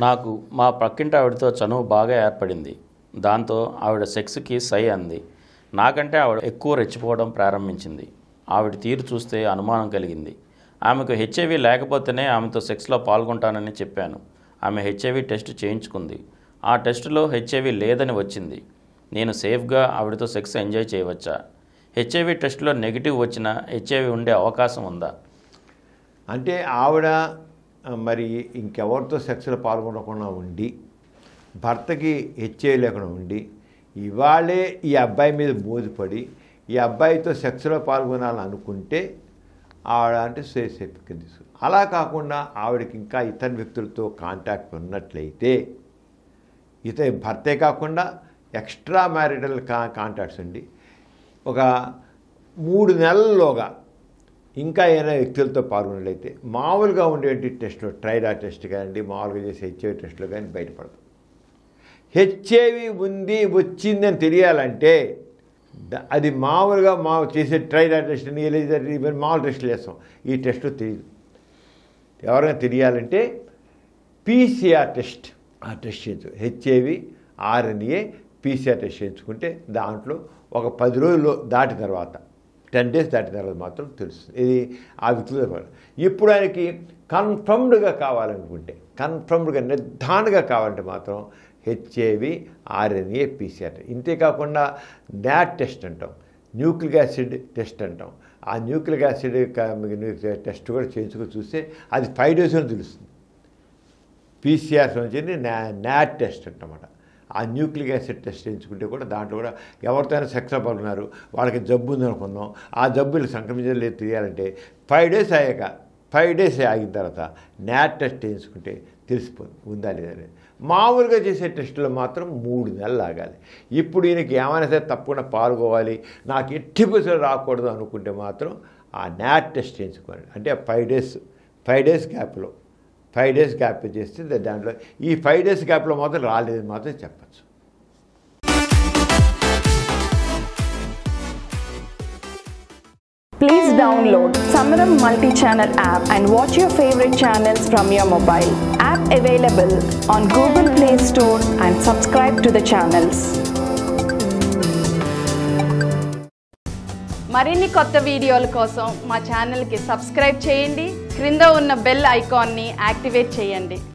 నాకు మా పక్కింటి ఆవిడతో చనువు బాగా ఏర్పడింది. దాంతో ఆవిడ సెక్స్కి సై అంది. నాకంటే ఆవిడ ఎక్కువ రెచ్చిపోవడం ప్రారంభించింది. ఆవిడ తీరు చూస్తే అనుమానం కలిగింది. ఆమెకు హెచ్ఐవి లేకపోతేనే ఆమెతో సెక్స్లో పాల్గొంటానని చెప్పాను. ఆమె హెచ్ఐవి టెస్ట్ చేయించుకుంది. ఆ టెస్టులో హెచ్ఐవి లేదని వచ్చింది. నేను సేఫ్గా ఆవిడతో సెక్స్ ఎంజాయ్ చేయవచ్చా? హెచ్ఐవి టెస్ట్లో నెగిటివ్ వచ్చినా హెచ్ఐవి ఉండే అవకాశం ఉందా? అంటే ఆవిడ మరి ఇంకెవరితో సెక్స్లో పాల్గొనకుండా ఉండి భర్తకి హెచ్ఐ లేకుండా ఉండి ఇవాళే ఈ అబ్బాయి మీద బోధపడి ఈ అబ్బాయితో సెక్స్లో పాల్గొనాలని అనుకుంటే ఆవిడ అంటే సేఫ్ సేఫ్ కింద అలా కాకుండా ఆవిడకి ఇంకా ఇతర వ్యక్తులతో కాంటాక్ట్ ఉన్నట్లయితే ఇత భర్తే కాకుండా ఎక్స్ట్రా మ్యారిటల్ కా కాంటాక్ట్స్ అండి. ఒక మూడు నెలల్లోగా ఇంకా ఏదైనా వ్యక్తులతో పాల్గొన్నట్లయితే మామూలుగా ఉండేటి టెస్ట్లో ట్రైరా టెస్ట్ కానివ్వండి మామూలుగా చేసే హెచ్ఐవి టెస్ట్లో కానీ బయటపడదు హెచ్ఐవి ఉంది వచ్చిందని తెలియాలంటే అది మామూలుగా మా చేసే ట్రైరా టెస్ట్ లేదా మామూలు టెస్టులు వేస్తాం ఈ టెస్ట్ తెలియదు. ఎవరైనా తెలియాలంటే పీసీఆర్ టెస్ట్ ఆ టెస్ట్ చేయించు. హెచ్ఐవి ఆర్ఎన్ఏ పీసీఆర్ టెస్ట్ చేయించుకుంటే దాంట్లో ఒక పది రోజులు దాటిన తర్వాత టెన్ డేస్ దాటిన తర్వాత మాత్రం తెలుస్తుంది. ఇది ఆ వ్యక్తుల ఇప్పుడు ఆయనకి కన్ఫర్మ్డ్గా కావాలనుకుంటే కన్ఫర్మ్డ్గా నిర్ధారణగా కావాలంటే మాత్రం హెచ్ఏవి ఆర్ఎన్ఏ పీసీఆర్ ఇంతేకాకుండా న్యాట్ టెస్ట్ అంటాం. న్యూక్లిక్ యాసిడ్ టెస్ట్ అంటాం. ఆ న్యూక్లిక్ యాసిడ్ టెస్ట్ కూడా చేయించుకొని చూస్తే అది ఫైవ్ డేస్లో తెలుస్తుంది. పీసీఆర్ నుంచి నా నాట్ టెస్ట్ అంటమాట ఆ న్యూక్లిక్ యాసిడ్ టెస్ట్ చేయించుకుంటే కూడా దాంట్లో కూడా ఎవరితోనైనా సెక్స్ ఉన్నారు వాళ్ళకి జబ్బు ఉంది అనుకుందాం ఆ జబ్బులు సంక్రమించలేదు తెలియాలంటే ఫైవ్ డేస్ అయ్యాక ఫైవ్ డేస్ ఆగిన తర్వాత నాట్ టెస్ట్ చేయించుకుంటే తెలిసిపోతుంది ఉందా లేదా అనేది. మామూలుగా చేసే టెస్టులో మాత్రం మూడు నెలలు ఆగాలి. ఇప్పుడు ఈయనకి ఏమైనా సరే తప్పకుండా పాల్గొవాలి నాకు ఎట్టి పరిస్థితులు రాకూడదు అనుకుంటే మాత్రం ఆ నాట్ టెస్ట్ చేయించుకోవాలి. అంటే ఫైవ్ డేస్ ఫైవ్ డేస్ గ్యాప్లో. ఫైవ్ డేస్ గ్యాప్ చేస్తే దాంట్లో ఈ ఫైవ్ డేస్ గ్యాప్లో మాత్రం రాలేదని మాత్రం చెప్పచ్చు Please download Samaram multi-channel app and watch your favorite channels from your mobile. App available on Google Play Store and subscribe to the channels. మరిన్ని కొత్త వీడియోల కోసం మా ఛానల్కి సబ్స్క్రైబ్ చేయండి క్రింద ఉన్న బెల్ ఐకాన్ని యాక్టివేట్ చేయండి.